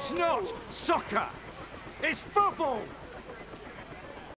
It's not soccer. It's football.